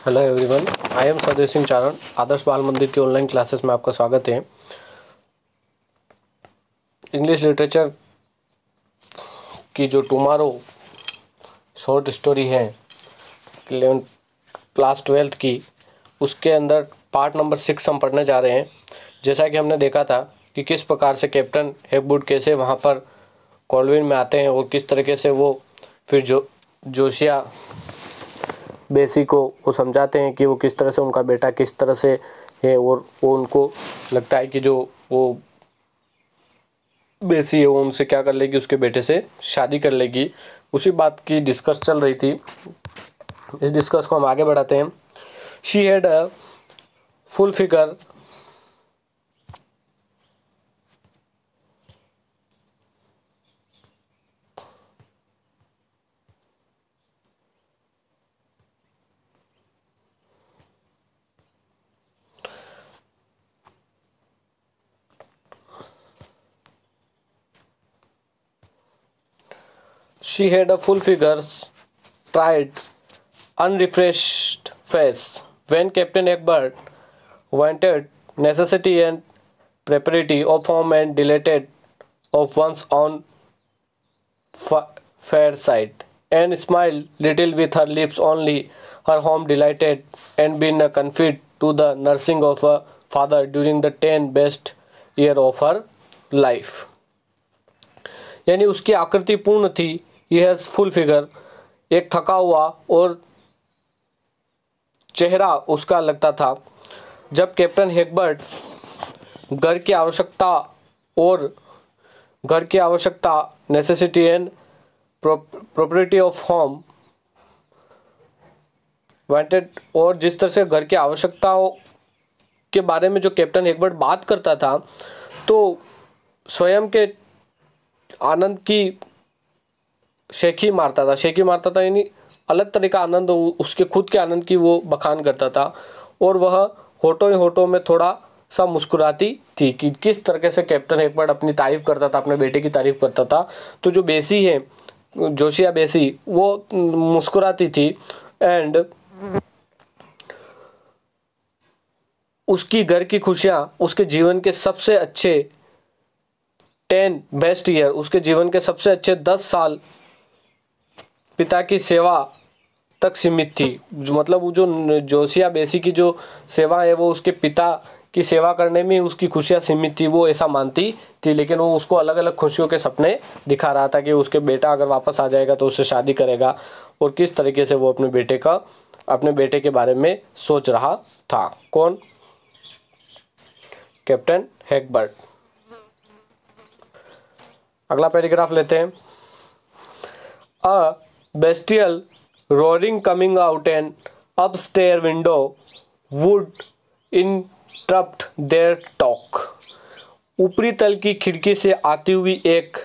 Hello everyone I am Swadesh Singh Charan Adarsh Bal Mandir के online classes में आपका स्वागत है इंग्लिश लिटरेचर की जो टुमारो शॉर्ट स्टोरी है क्लास ट्वेल्थ की उसके अंदर पार्ट नंबर सिक्स हम पढ़ने जा रहे हैं जैसा कि हमने देखा था कि किस प्रकार से कैप्टन हेकबुड कैसे वहाँ पर कॉलविन में आते हैं और किस तरीके से वो फिर जो जोशिया बेसी को वो समझाते हैं कि वो किस तरह से, उनका बेटा किस तरह से है और वो उनको लगता है कि जो वो बेसी है, वो उनसे क्या कर लेगी, उसके बेटे से शादी कर लेगी। उसी बात की डिस्कस चल रही थी। इस डिस्कस को हम आगे बढ़ाते हैं। She had a full figure She had a full figure, tried, unrefreshed face. When Captain Egbert wanted necessity and propriety of home and delighted of one's own fair side, and smiled little with her lips only, her home delighted, and been confined to the nursing of a father during the ten best year of her life. यानी उसकी आकृति पूर्ण थी he has full figure एक थका हुआ और चेहरा उसका लगता था। जब कैप्टन हेकबर्ट घर की आवश्यकता और घर की आवश्यकता necessity and property of home wanted और जिस तरह से घर की आवश्यकताओं के बारे में जो कैप्टन हेकबर्ट बात करता था तो स्वयं के आनंद की शेखी मारता था। शेखी मारता था, यानी अलग तरह का आनंद उसके खुद के आनंद की वो बखान करता था। और वह होटो ही होटो में थोड़ा सा मुस्कुराती थी कि किस तरीके से कैप्टन एक बार अपनी तारीफ़ करता था, अपने बेटे की तारीफ़ करता था। तो जो बेसी है, जोशिया बेसी, वो मुस्कुराती थी एंड उसकी घर की खुशियाँ, उसके जीवन के सबसे अच्छे टेन बेस्ट ईयर उसके जीवन के सबसे अच्छे दस साल पिता की सेवा तक सीमित थी। जो मतलब वो जो जोशिया बेसी की जो सेवा है, वो उसके पिता की सेवा करने में उसकी खुशियाँ सीमित थी, वो ऐसा मानती थी। लेकिन वो उसको अलग अलग खुशियों के सपने दिखा रहा था कि उसके बेटा अगर वापस आ जाएगा तो उससे शादी करेगा और किस तरीके से वो अपने बेटे का, अपने बेटे के बारे में सोच रहा था। कौन? कैप्टन हैकबर्ट अगला पैराग्राफ लेते हैं। अ bestial roaring coming out an upstairs window would interrupt their talk. ऊपरी तल की खिड़की से आती हुई एक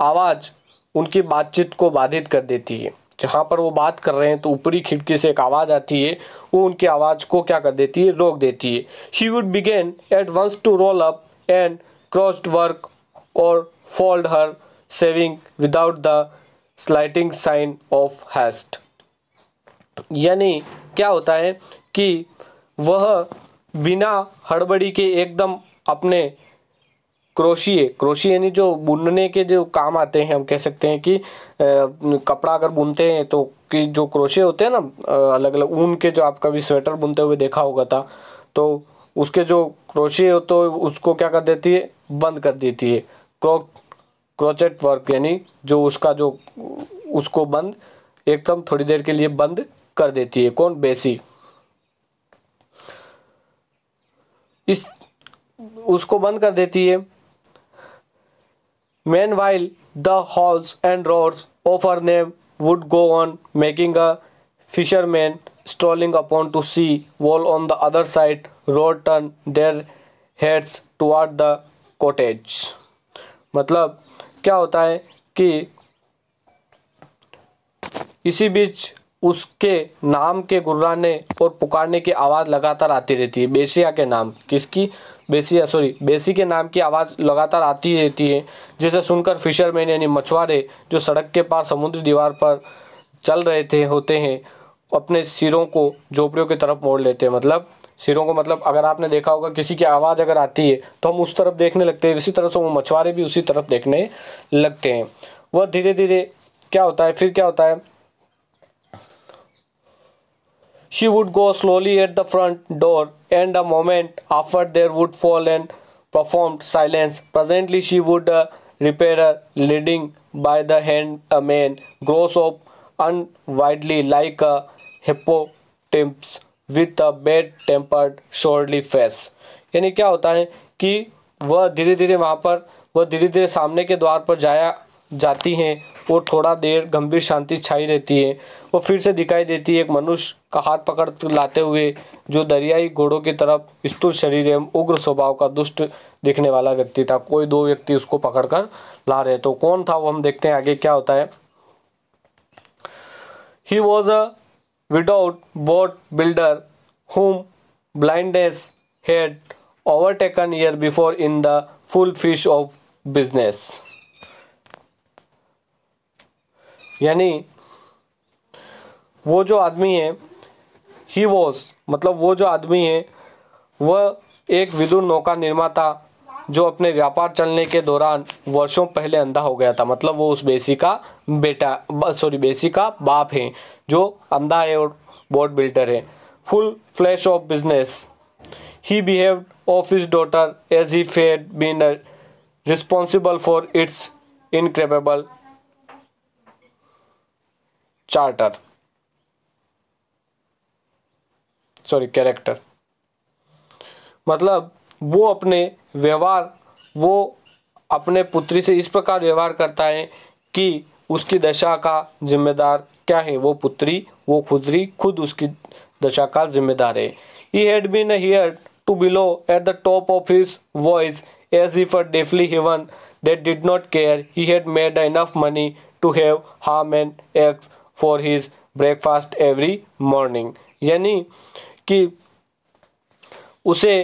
आवाज़ उनकी बातचीत को बाधित कर देती है। जहाँ पर वो बात कर रहे हैं तो ऊपरी खिड़की से एक आवाज़ आती है, वो उनकी आवाज़ को क्या कर देती है? रोक देती है। She would begin at once to roll up and crossed work और fold her sewing without the slightest sign of haste यानी क्या होता है कि वह बिना हड़बड़ी के एकदम अपने क्रोशिए क्रोशिए यानी जो बुनने के जो काम आते हैं, हम कह सकते हैं कि कपड़ा अगर बुनते हैं तो कि जो क्रोशिए होते हैं ना अलग अलग ऊन के जो आप कभी स्वेटर बुनते हुए देखा होगा था तो उसके जो क्रोशिए हो तो उसको क्या कर देती है? बंद कर देती है। क्रो क्रोचेट वर्क, यानी जो उसका जो, उसको बंद, एकदम थोड़ी देर के लिए बंद कर देती है। कौन? बेसी। इस, उसको बंद कर देती है। Meanwhile the halls and roads of her name would go on making a fisherman strolling upon to sea wall on the other side road turn their heads toward the cottage मतलब क्या होता है कि इसी बीच उसके नाम के गुर्राने और पुकारने की आवाज़ लगातार आती रहती है। बेसिया के नाम। किसकी? बेसिया सॉरी बेसी के नाम की आवाज़ लगातार आती रहती है। जिसे सुनकर फिशरमैन यानी मछुआरे जो सड़क के पार समुद्री दीवार पर चल रहे थे, होते हैं, अपने सिरों को झोपड़ियों की तरफ़ मोड़ लेते हैं। मतलब सिरों को मतलब अगर आपने देखा होगा किसी की आवाज़ अगर आती है तो हम उस तरफ़ देखने लगते हैं इसी तरह से वो मछुआरे भी उसी तरफ़ देखने लगते हैं वह धीरे धीरे क्या होता है फिर क्या होता है She would go slowly at the front door, and a moment after there would fall an profound silence. Presently, she would uh, repair, her, leading by the hand a man, grows up unwidely like a hippopotamus with a bad tempered, surely face. यानी क्या होता है कि वह धीरे धीरे वहाँ पर वह धीरे धीरे सामने के द्वार पर जाया जाती हैं और थोड़ा देर गंभीर शांति छाई रहती है। वो फिर से दिखाई देती है एक मनुष्य का हाथ पकड़ लाते हुए जो दरियाई घोड़ों की तरफ़ स्थूल शरीर एवं उग्र स्वभाव का दुष्ट दिखने वाला व्यक्ति था। कोई दो व्यक्ति उसको पकड़कर ला रहे तो कौन था वो हम देखते हैं आगे क्या होता है। He was a without boat builder whom blindness had overtaken year before in the full fish of business यानी वो जो आदमी है ही वॉज़ मतलब वो जो आदमी है, वह एक विदुर नौका निर्माता जो अपने व्यापार चलने के दौरान वर्षों पहले अंधा हो गया था। मतलब वो उस बेसी का बेटा सॉरी बेसी का बाप है, जो अंधा है और बोट बिल्डर है। Full flush of business he behave of his daughter as he had been responsible for its irreparable charter sorry character मतलब वो अपने व्यवहार, वो अपने पुत्री से इस प्रकार व्यवहार करता है कि उसकी दशा का जिम्मेदार क्या है? वो पुत्री, वो खुदरी, खुद उसकी दशा का जिम्मेदार है। He had been heard to bellow at the top of his voice as if a deafly heaven that did not care he had made enough money to have ham and eggs for his breakfast every morning यानी कि उसे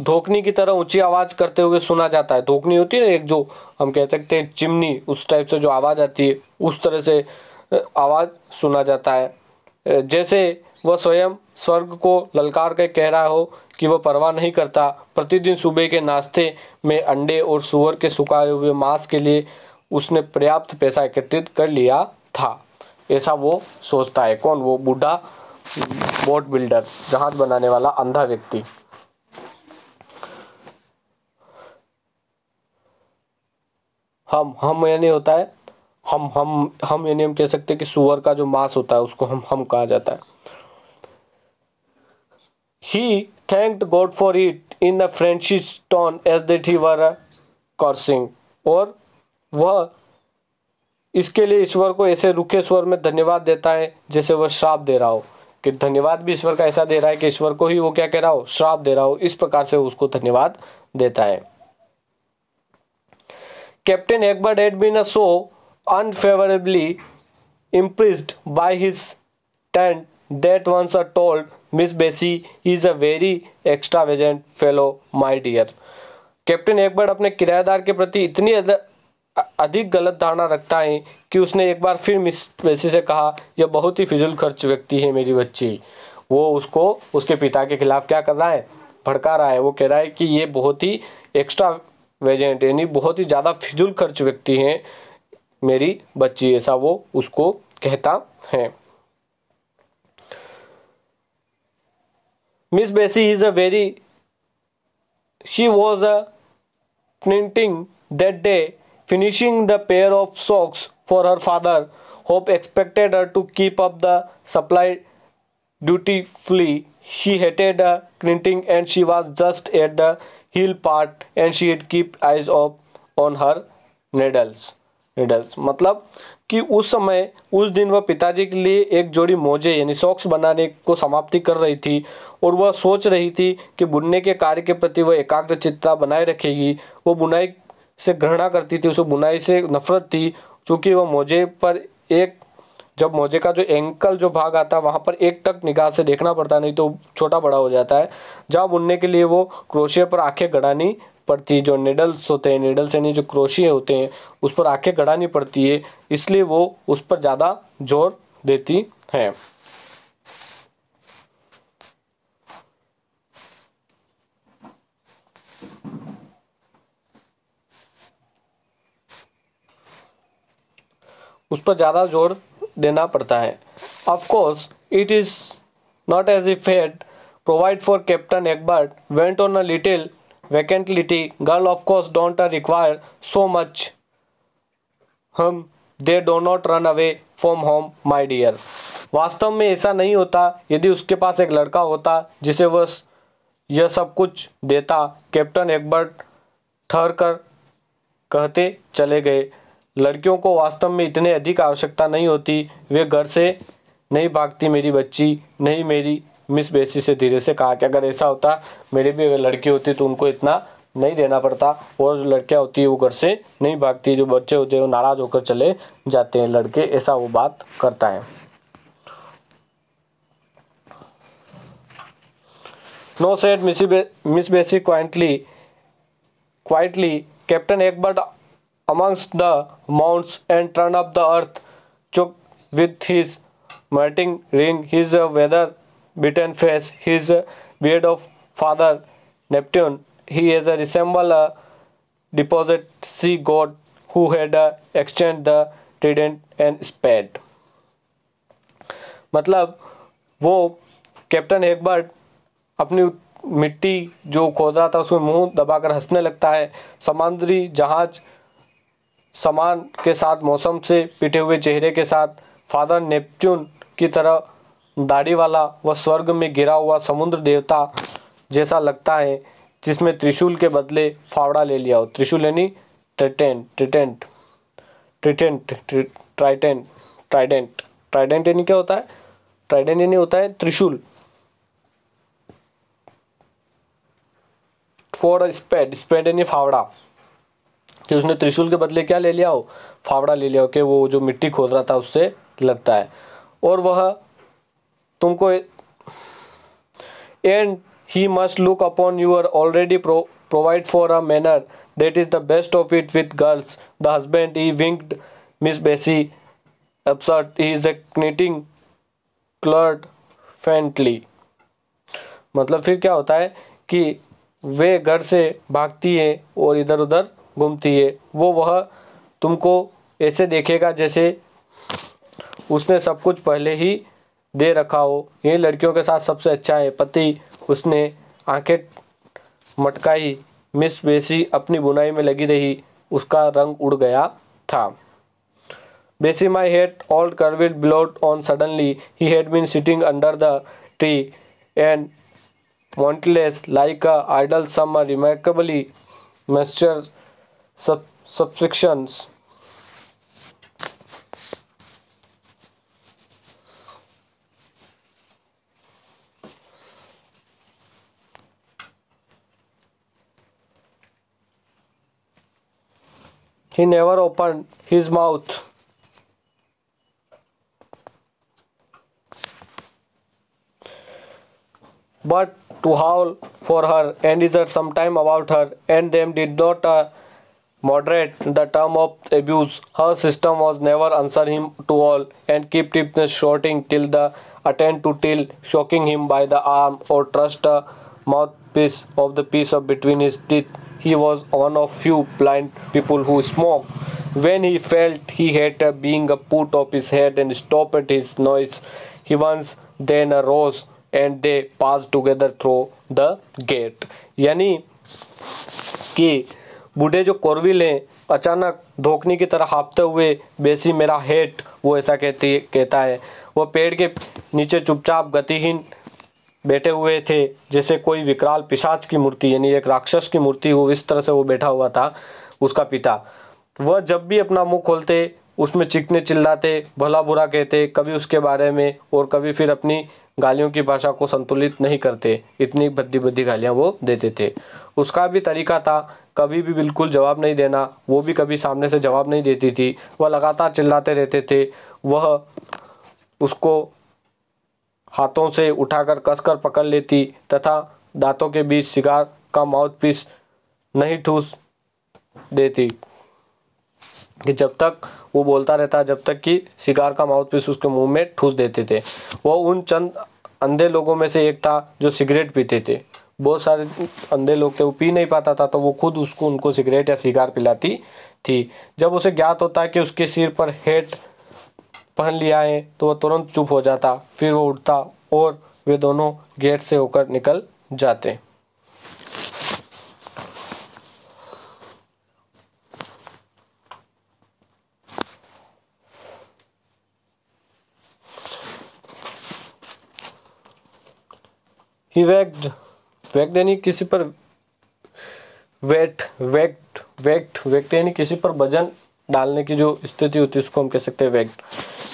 धोकनी की तरह ऊँची आवाज़ करते हुए सुना जाता है। धोखनी होती है ना, एक जो हम कह सकते हैं चिमनी, उस टाइप से जो आवाज़ आती है, उस तरह से आवाज़ सुना जाता है। जैसे वह स्वयं स्वर्ग को ललकार के कह रहा हो कि वह परवाह नहीं करता, प्रतिदिन सुबह के नाश्ते में अंडे और सुअर के सुखाए हुए मांस के लिए उसने पर्याप्त पैसा एकत्रित कर लिया था। ऐसा वो सोचता है। कौन? वो बूढ़ा बोट बिल्डर जहाज़ बनाने वाला अंधा व्यक्ति। हम हम यानी होता है। हम हम हम यानी हम कह सकते हैं कि सुअर का जो मांस होता है, उसको हम हम कहा जाता है। He thanked God for it in the friendship tone as that he were cursing और वह इसके लिए ईश्वर को ऐसे रुखे स्वर में धन्यवाद देता है, जैसे वह श्राप दे रहा हो। कि धन्यवाद भी ईश्वर का ऐसा दे रहा है कि ईश्वर को ही वो क्या कह रहा हो? श्राप दे रहा हो। इस प्रकार से उसको धन्यवाद देता है। Captain Egbert had been so unfavorably impressed his tent that once I told Miss Bessie he is a very extravagant fellow, my dear. Captain Egbert अपने किराएदार के प्रति इतनी अधिक गलत धारणा रखता है कि उसने एक बार फिर मिस बेसी से कहा यह बहुत ही फिजूल खर्च व्यक्ति है मेरी बच्ची। वो उसको उसके पिता के खिलाफ क्या कर रहा है? भड़का रहा है। वो कह रहा है कि ये बहुत ही एक्स्ट्रा वेजेंट यानी बहुत ही ज़्यादा फिजूल खर्च व्यक्ति हैं मेरी बच्ची, ऐसा वो उसको कहता है। Miss Bessie is a very, she was a printing that day, finishing the pair of socks for her father. Hope expected to keep up the supply dutifully she hated a printing and she was just at the heel part and she had keep eyes up on her needles. needles मतलब कि उस समय, उस दिन वह पिताजी के लिए एक जोड़ी मोजे, यानी सॉक्स बनाने को समाप्ति कर रही थी और वह सोच रही थी कि बुनने के कार्य के प्रति वह एकाग्र चित्ता बनाए रखेगी वो बुनाई से घृणा करती थी, उसे बुनाई से नफरत थी चूँकि वह मोजे पर एक जब मोजे का जो एंकल जो भाग आता है, वहाँ पर एक तक निगाह से देखना पड़ता नहीं तो छोटा बड़ा हो जाता है। जहाँ बुनने के लिए वो क्रोशिया पर आँखें गड़ानी पड़ती, जो निडल्स होते हैं निडल्स यानी जो क्रोशिया होते हैं, उस पर आँखें गड़ानी पड़ती है, इसलिए वो उस पर ज़्यादा ज़ोर देती है। उस पर ज़्यादा ज़ोर देना पड़ता है। Of course it is not as a fate provide for captain Egbert went on a little vacantly girl of course don't require so much hmm they do not run away from home my dear वास्तव में ऐसा नहीं होता यदि उसके पास एक लड़का होता जिसे वह यह सब कुछ देता। कैप्टन एकबर्ट ठहर कर कहते चले गए। लड़कियों को वास्तव में इतने अधिक आवश्यकता नहीं होती। वे घर से नहीं भागती मेरी बच्ची, नहीं मेरी मिस बेसी से धीरे से। कहा कि अगर ऐसा होता, मेरे भी अगर लड़की होती तो उनको इतना नहीं देना पड़ता। और जो लड़कियाँ होती है, वो घर से नहीं भागती। जो बच्चे होते हैं, वो नाराज़ होकर चले जाते हैं। लड़के ऐसा वो बात करता है। No set miss Bessie quaintly quietly captain एक एकबर्ट amongst the mounds and turn up the earth, choke with his melting ring, his uh, weather beaten face, his uh, beard of father Neptune. He is a resemble a deposit sea god who had uh, exchanged the trident and spade. मतलब वो captain एकबर्ट अपनी मिट्टी जो खोद रहा था उसमें मुँह दबाकर हंसने लगता है समुद्री जहाज़ समान के साथ मौसम से पिटे हुए चेहरे के साथ फादर नेपच्यून की तरह दाढ़ी वाला व स्वर्ग में गिरा हुआ समुद्र देवता जैसा लगता है, जिसमें त्रिशूल के बदले फावड़ा ले लिया हो। त्रिशूल यानी ट्रिटेंट ट्रिटेंट ट्रिटेंट ट्राइटेंट, ट्राइडेंट। ट्राइडेंट यानी क्या होता है? ट्राइडेंट यानी होता है त्रिशूल। फॉर स्पेड स्पेड यानी फावड़ा। कि उसने त्रिशूल के बदले क्या ले लिया हो? फावड़ा ले लिया हो कि वो जो मिट्टी खोद रहा था उससे लगता है। और वह तुमको and he must look upon your already provide for a manner that is the best of it with girls the husband he winked Miss Bessie upset he is a knitting curled faintly मतलब फिर क्या होता है कि वे घर से भागती है और इधर उधर घूमती है। वो वह तुमको ऐसे देखेगा जैसे उसने सब कुछ पहले ही दे रखा हो। ये लड़कियों के साथ सबसे अच्छा है। पति उसने आँखें मटकाई, मिस बेसी अपनी बुनाई में लगी रही। उसका रंग उड़ गया था। Bessie my head all curly blowed on suddenly. He had been sitting under the tree and motionless like a idol some remarkably measure sub subsections He never opened his mouth. But to howl for her and is some time about her and them did not uh, moderate the term of abuse. Her system was never answer him to all and keep him shouting till the attempt to till shocking him by the arm or thrust a mouthpiece of the piece of between his teeth. He was one of few blind people who smoke. When he felt he had a being put off his head and stopped his noise, he once then arose and they passed together through the gate. यानी कि बूढ़े जो कोरविल हैं अचानक धोखनी की तरह हाँपते हुए, बेसी मेरा हेट वो ऐसा कहती, कहता है। वो पेड़ के नीचे चुपचाप गतिहीन बैठे हुए थे, जैसे कोई विकराल पिशाच की मूर्ति, यानी एक राक्षस की मूर्ति हो, इस तरह से वो बैठा हुआ था, उसका पिता। वह जब भी अपना मुँह खोलते, उसमें चिकने चिल्लाते, भला बुरा कहते, कभी उसके बारे में, और कभी फिर अपनी गालियों की भाषा को संतुलित नहीं करते, इतनी भद्दी भद्दी गालियाँ वो देते थे। उसका भी तरीका था, कभी भी बिल्कुल जवाब नहीं देना, वो भी कभी सामने से जवाब नहीं देती थी। वह लगातार चिल्लाते रहते थे। वह उसको हाथों से उठाकर कसकर पकड़ लेती तथा दांतों के बीच सिगार का माउथ पीस नहीं ठूस देती। कि जब तक वो बोलता रहता, जब तक कि सिगार का माउथ पीस उसके मुँह में ठूस देते थे। वो उन चंद, अंधे लोगों में से एक था जो सिगरेट पीते थे। बहुत सारे अंधे लोग थे, वो पी नहीं पाता था तो वो खुद उसको, उनको सिगरेट या सिगार पिलाती थी। जब उसे ज्ञात होता कि उसके सिर पर हेट पहन लिया है तो वह तुरंत चुप हो जाता। फिर वो उठता और वे दोनों गेट से होकर निकल जाते। ही वैक्ड वैक्ट यानी किसी पर वेट वैक्ट वैक्ट वैक्ट यानी किसी पर वज़न डालने की जो स्थिति होती है, उसको हम कह सकते हैं walked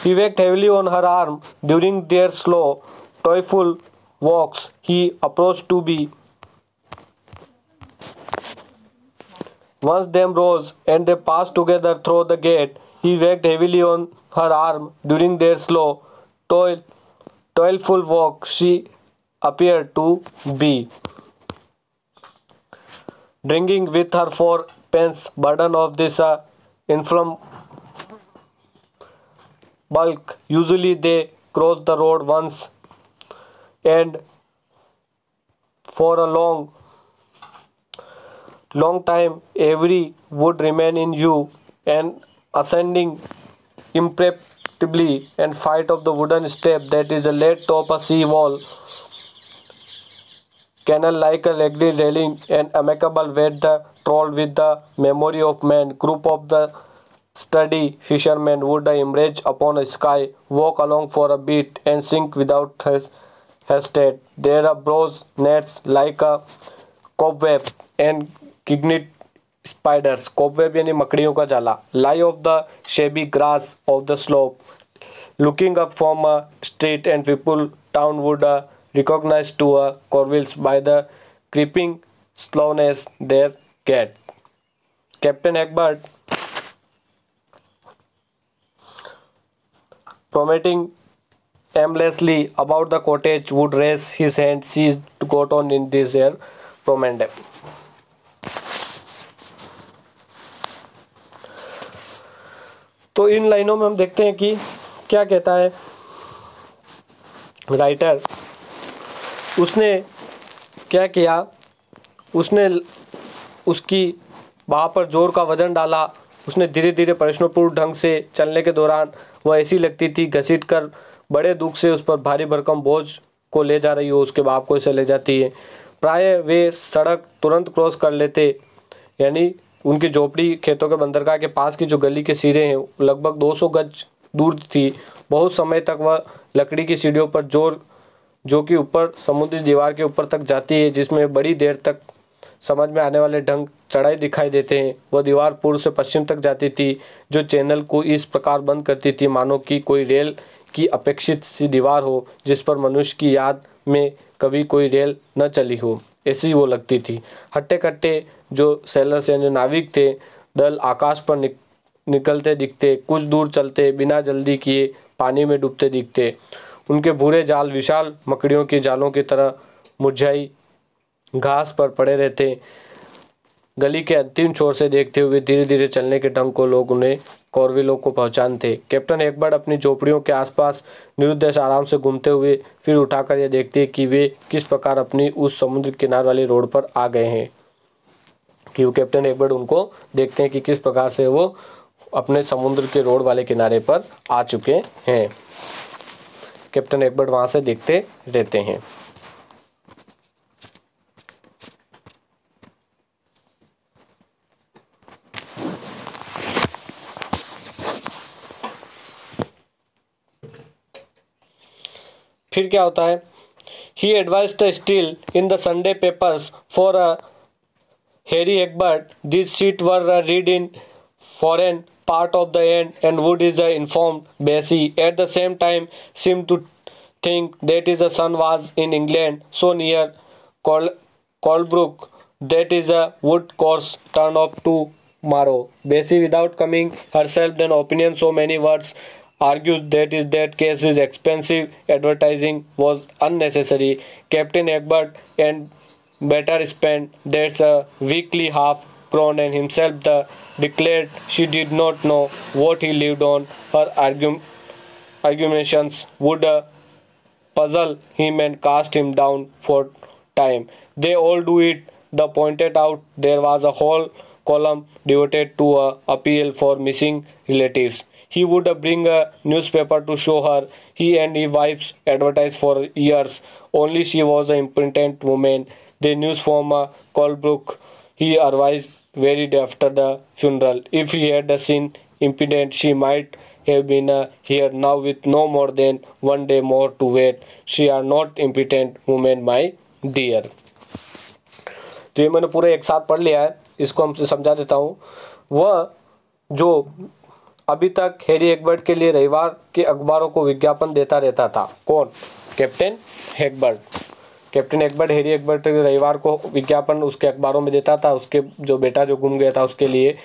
he walked heavily on her arm during their slow toilful walks he approach to be once them rose and they pass together through the gate he walked heavily on her arm during their slow toy toilful walk she appeared to be bringing with her four pence burden of this uh, influm bulk. Usually they cross the road once and for a long long time every would remain in you and ascending imperceptibly and fight of the wooden step that is laid top a sea wall canal like a leggy railing and amicable wet the troll with the memory of man group of the sturdy fishermen would emerge upon a sky walk along for a bit and sink without hes- hesitate there are broad nets like a cobweb and किग्निट spiders cobweb यानी मकड़ियों का जाला lie of the shabby grass of the slope looking up from a street and people town would uh, recognize to uh, Corvilles by the creeping slowness their get. Captain Egbert promoting aimlessly about the cottage would raise his hand seized got on in this air promenade. तो इन लाइनों में हम देखते हैं कि क्या कहता है राइटर उसने क्या किया? उसने उसकी वहाँ पर ज़ोर का वज़न डाला। उसने धीरे धीरे प्रश्नपूर्ण ढंग से चलने के दौरान वह ऐसी लगती थी, घसीट कर बड़े दुख से उस पर भारी भरकम बोझ को ले जा रही हो, उसके बाप को ऐसे ले जाती है। प्राय वे सड़क तुरंत क्रॉस कर लेते। यानी उनकी झोपड़ी खेतों के बंदरगाह के पास की जो गली के सिरे हैं, लगभग 200 गज दूर थी। बहुत समय तक वह लकड़ी की सीढ़ियों पर ज़ोर जो कि ऊपर समुद्री दीवार के ऊपर तक जाती है जिसमें बड़ी देर तक समझ में आने वाले ढंग चढ़ाई दिखाई देते हैं। वह दीवार पूर्व से पश्चिम तक जाती थी जो चैनल को इस प्रकार बंद करती थी मानो कि कोई रेल की अपेक्षित सी दीवार हो जिस पर मनुष्य की याद में कभी कोई रेल न चली हो ऐसी वो लगती थी। हट्टे कट्टे जो सेलर्स यानी जो नाविक थे दल आकाश पर निक, निकलते दिखते कुछ दूर चलते बिना जल्दी किए पानी में डूबते दिखते। उनके भूरे जाल विशाल मकड़ियों के जालों की तरह मुरझाई घास पर पड़े रहते। गली के अंतिम छोर से देखते हुए धीरे धीरे चलने के ढंग को लोग उन्हें कौरविलों को पहचानते। कैप्टन एक बार अपनी झोपड़ियों के आसपास निरुद्देश आराम से घूमते हुए फिर उठाकर यह देखते कि वे किस प्रकार अपनी उस समुद्र किनार वाली रोड पर आ गए हैं। कि वो कैप्टन एकबर्ड उनको देखते हैं कि किस प्रकार से वो अपने समुद्र के रोड वाले किनारे पर आ चुके हैं। कैप्टन एकबर्ड वहाँ से देखते रहते हैं। फिर क्या होता है? He advise still in the Sunday papers for a Harry Egbert this seat were read in foreign part of the end and wood is uh, informed Bessie at the same time seemed to think that is his son was in England so near Col- Colbrook that is a wood course turn up to morrow. Bessie without coming herself then opinion so many words argues that is that case is expensive advertising was unnecessary. Captain Egbert and better spend that's a weekly half crown and himself the declared she did not know what he lived on. Her argum- argumentations would uh, puzzle him and cast him down for time. They all do it. The pointed out there was a whole column devoted to a appeal for missing relatives. He would uh, bring a newspaper to show her. He and his wives advertised for years. Only she was an impotent woman. The news from uh, Colebrook. He arrived day after the funeral. If he had seen impudent, she might have been uh, here now with no more than one day more to wait. She are not impotent woman, my dear. तो ये मैंने पूरा एक साथ पढ़ लिया है इसको हमसे समझा देता हूँ वह जो अभी तक हैरी हेगबर्ट के लिए रविवार के अखबारों को विज्ञापन देता रहता था कौन captain Hegbert captain Hegbert Harry Hegbert रविवार को विज्ञापन उसके अखबारों में देता था, उसके जो बेटा जो गुम गया था उसके लिए।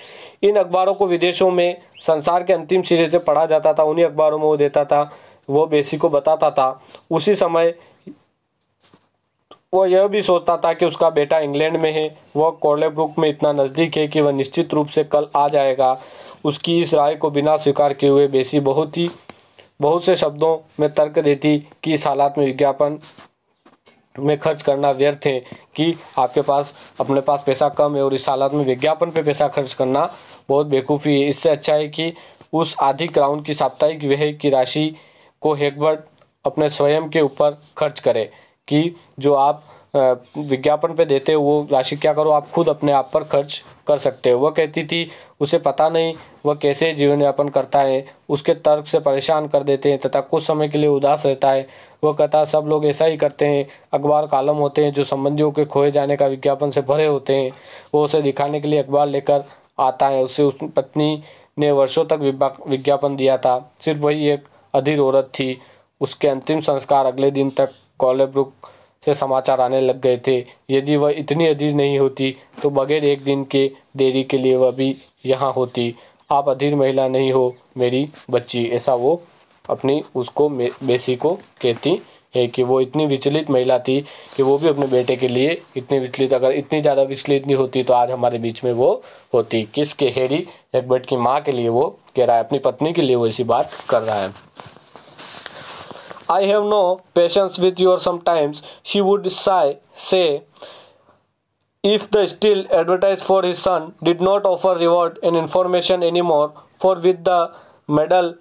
इन अखबारों को विदेशों में संसार के अंतिम सिरे से पढ़ा जाता था, उन्हीं अखबारों में वो देता था, वो बेसी को बताता था। उसी समय वो यह भी सोचता था कि उसका बेटा इंग्लैंड में है वह कोर्लेब्रुक में इतना नज़दीक है कि वह निश्चित रूप से कल आ जाएगा। उसकी इस राय को बिना स्वीकार किए हुए बेसी बहुत ही, बहुत से शब्दों में तर्क देती कि इस हालात में विज्ञापन में खर्च करना व्यर्थ है कि आपके पास, अपने पास पैसा कम है और इस हालत में विज्ञापन पे पैसा खर्च करना बहुत बेवकूफ़ी है इससे अच्छा है कि उस आधी क्राउन की साप्ताहिक व्यय की राशि को हेकबर्ट अपने स्वयं के ऊपर खर्च करें कि जो आप विज्ञापन पे देते हो वो राशि क्या करो, आप खुद अपने आप पर खर्च कर सकते हो। वह कहती थी, उसे पता नहीं, वह कैसे जीवन यापन करता है, उसके तर्क से परेशान कर देते हैं तथा कुछ समय के लिए उदास रहता है। वह कहता, सब लोग ऐसा ही करते हैं, अखबार कालम होते हैं जो संबंधियों के खोए जाने का विज्ञापन से भरे होते हैं। वो उसे दिखाने के लिए अखबार लेकर आता है। उसे उस पत्नी ने वर्षों तक विज्ञापन दिया था। सिर्फ़ वही एक अधीर औरत थी। उसके अंतिम संस्कार अगले दिन तक कॉलेब्रुक से समाचार आने लग गए थे। यदि वह इतनी अधीर नहीं होती तो बगैर एक दिन के देरी के लिए वह भी यहाँ होती। आप अधीर महिला नहीं हो, मेरी बच्ची। ऐसा वो अपनी उसको बेसी को कहती है कि वो इतनी विचलित महिला थी कि वो भी अपने बेटे के लिए इतनी विचलित, अगर इतनी ज़्यादा विचलित नहीं होती तो आज हमारे बीच में वो होती। किसके हेरी एकबर्ट की माँ के लिए वो कह रहा है, अपनी पत्नी के लिए वो ऐसी बात कर रहा है। I have no patience with you sometimes, she would sigh, say, if the still advertised for his son did not offer reward and information anymore, for with the medal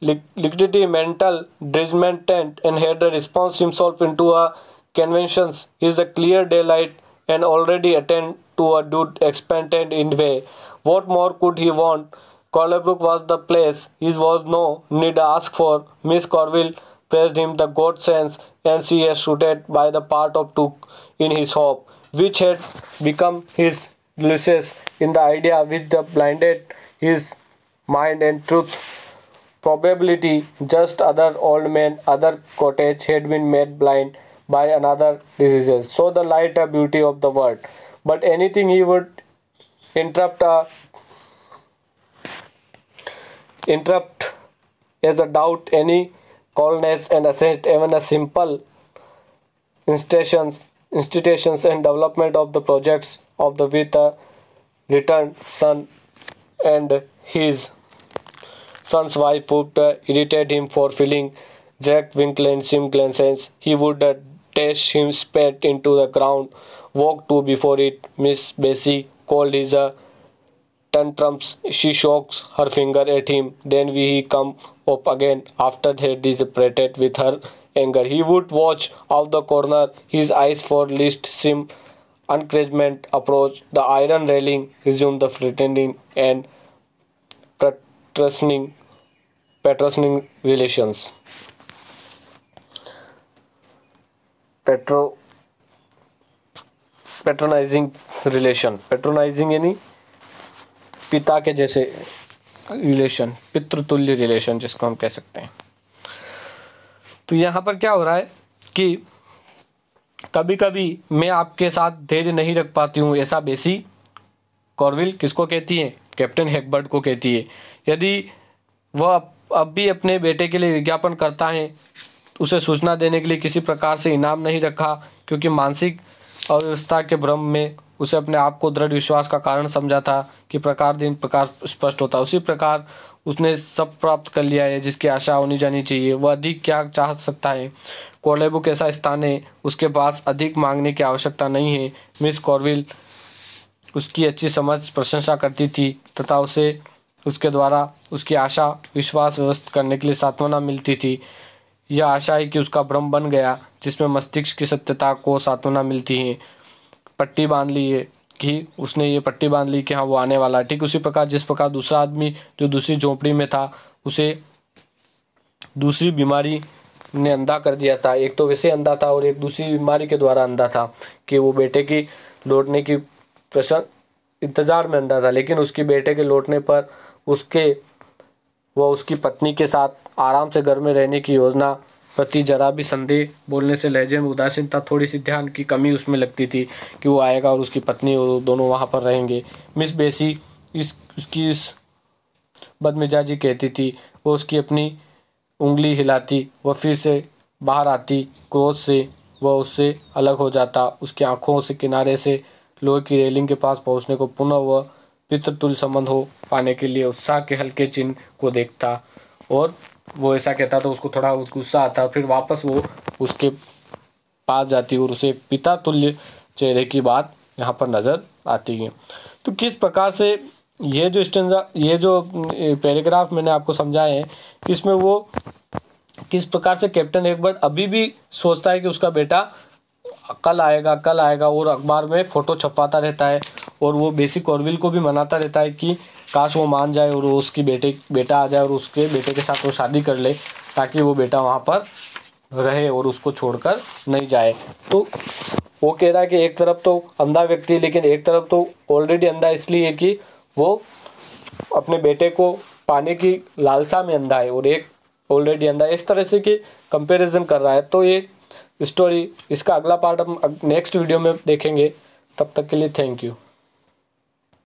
liquidity mental discontent and had response himself into a conventions is a clear daylight and already attend to a dude expectant in way. What more could he want? Colebrook was the place. His was no need ask for. Miss Corville praised him the good sense and she shooted by the part of took in his hope, which had become his delicious in the idea which the blinded his mind and truth. Probability just other old man, other cottage had been made blind by another disease. So the light and beauty of the world. But anything he would interrupt a interrupt as a doubt any coldness and assist even a simple institutions institutions and development of the projects of the with a returned son and his son's wife would uh, irritate him for feeling Jack Winkle and Sim glances. He would uh, dash him spit into the ground, walk to before it. Miss Bessie called his uh, tantrums. She shakes her finger at him. Then we he come up again after that dissipated with her anger. He would watch out the corner, his eyes for least sim encouragement approach. The iron railing resumed the threatening and patroning, patroning relations. Petro patronizing relation patronizing यानी पिता के जैसे relation पितृतुल्य relation जिसको हम कह सकते हैं। तो यहाँ पर क्या हो रहा है कि कभी कभी मैं आपके साथ धैर्य नहीं रख पाती हूँ, ऐसा बेसी कॉर्विल किसको कहती है? कैप्टन हेकबर्ट को कहती है। यदि वह अब भी अपने बेटे के लिए विज्ञापन करता है, उसे सूचना देने के लिए किसी प्रकार से इनाम नहीं रखा, क्योंकि मानसिक अव्यवस्था के भ्रम में उसे अपने आप को दृढ़ विश्वास का कारण समझा था कि प्रकार दिन प्रकार स्पष्ट होता। उसी प्रकार उसने सब प्राप्त कर लिया है, जिसकी आशा होनी जानी चाहिए। वह अधिक क्या चाह सकता है? कॉलेज बुक ऐसा स्थान है? उसके पास अधिक मांगने की आवश्यकता नहीं है। मिस कॉर्विल उसकी अच्छी समझ, प्रशंसा करती थी तथा उसे उसके द्वारा उसकी आशा, विश्वास व्यवस्थ करने के लिए सांत्वना मिलती थी। यह आशा है कि उसका भ्रम बन गया, जिसमें मस्तिष्क की सत्यता को सांत्वना मिलती है। पट्टी बाँध ली है कि उसने ये पट्टी बाँध ली कि हाँ वो आने वाला है। ठीक उसी प्रकार, जिस प्रकार दूसरा आदमी जो दूसरी झोंपड़ी में था, उसे दूसरी बीमारी ने अंधा कर दिया था। एक तो वैसे अंधा था और एक दूसरी बीमारी के द्वारा अंधा था कि वो बेटे की लौटने की प्रश्न इंतज़ार में अंधा था। लेकिन उसकी बेटे के लौटने पर उसके वह उसकी पत्नी के साथ आराम से घर में रहने की योजना प्रति जरा भी संदेह बोलने से लहजे में उदासीनता थोड़ी सी ध्यान की कमी उसमें लगती थी कि वो आएगा और उसकी पत्नी वो दोनों वहाँ पर रहेंगे। मिस बेसी इस, उसकी इस बदमिजाजी कहती थी, वो उसकी अपनी उंगली हिलाती वह फिर से बाहर आती, क्रोध से वह उससे अलग हो जाता। उसकी आँखों से किनारे से लोहे की रेलिंग के पास पहुँचने को पुनः वह पितृतुल्य संबंध हो पाने के लिए उत्साह के हल्के चिन्ह को देखता और वो ऐसा कहता तो उसको थोड़ा गुस्सा आता फिर वापस वो उसके पास जाती और उसे पिता तुल्य चेहरे की बात यहाँ पर नज़र आती है। तो किस प्रकार से ये जो स्टेंजा, ये जो पैराग्राफ मैंने आपको समझाए हैं, इसमें वो किस प्रकार से कैप्टन एक बार अभी भी सोचता है कि उसका बेटा कल आएगा कल आएगा, और अखबार में फ़ोटो छपवाता रहता है और वो बेसिक कॉर्विल को भी मनाता रहता है कि काश वो मान जाए और उसकी बेटे, बेटा आ जाए और उसके बेटे के साथ वो शादी कर ले ताकि वो बेटा वहाँ पर रहे और उसको छोड़कर नहीं जाए। तो वो कह रहा है कि एक तरफ़ तो अंधा व्यक्ति लेकिन एक तरफ़ तो ऑलरेडी अंधा इसलिए कि वो अपने बेटे को पाने की लालसा में अंधा है और एक ऑलरेडी अंधा इस तरह से कि कंपैरिजन कर रहा है। तो ये स्टोरी इसका अगला पार्ट हम नेक्स्ट वीडियो में देखेंगे। तब तक के लिए थैंक यू